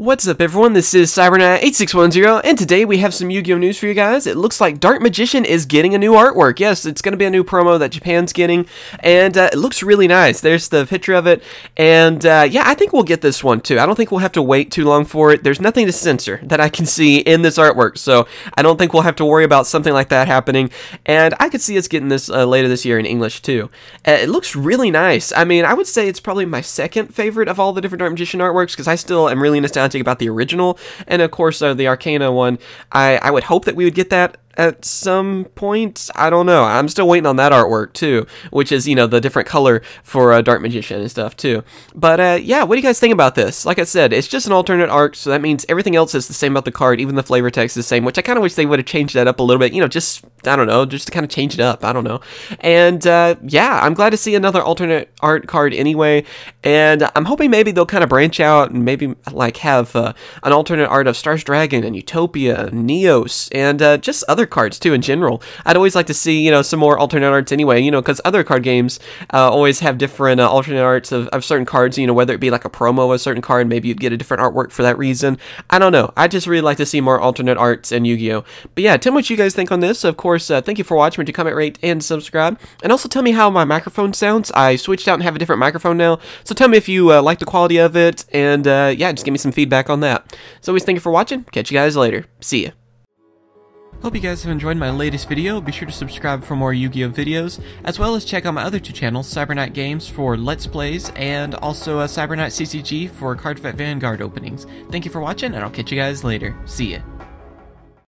What's up everyone, this is Cyberknight8610, and today we have some Yu-Gi-Oh! news for you guys. It looks like Dark Magician is getting a new artwork. Yes, it's going to be a new promo that Japan's getting, and uh, it looks really nice. There's the picture of it, and uh, yeah, I think we'll get this one too. I don't think we'll have to wait too long for it. There's nothing to censor that I can see in this artwork, so I don't think we'll have to worry about something like that happening, and I could see us getting this uh, later this year in English too. Uh, it looks really nice. I mean, I would say it's probably my second favorite of all the different Dark Magician artworks, because I still am really nostalgic about the original, and of course uh, the Arcana one. I I would hope that we would get that at some point. I don't know. I'm still waiting on that artwork too, which is you know the different color for uh, Dark Magician and stuff too. But uh, yeah, what do you guys think about this? Like I said, it's just an alternate art, so that means everything else is the same about the card. Even the flavor text is the same, which I kind of wish they would have changed that up a little bit. You know, just I don't know, just to kind of change it up. I don't know. And uh, yeah, I'm glad to see another alternate art card anyway. And I'm hoping maybe they'll kind of branch out and maybe like have uh, an alternate art of Stardust Dragon and Utopia, and Neos, and uh, just other cards too in general. I'd always like to see you know some more alternate arts anyway. You know, because other card games uh, always have different uh, alternate arts of, of certain cards. You know, whether it be like a promo of a certain card, maybe you'd get a different artwork for that reason. I don't know. I just really like to see more alternate arts in Yu-Gi-Oh. But yeah, tell me what you guys think on this. Of course, uh, thank you for watching. To comment, rate, and subscribe. And also tell me how my microphone sounds. I switched out and have a different microphone now. So tell me if you uh, like the quality of it, and uh, yeah, just give me some feedback on that. So always thank you for watching. Catch you guys later. See ya. Hope you guys have enjoyed my latest video. Be sure to subscribe for more Yu-Gi-Oh videos, as well as check out my other two channels, Cyberknight Games for Let's Plays, and also uh, Cyberknight CCG for Card Fight Vanguard openings. Thank you for watching, and I'll catch you guys later. See ya.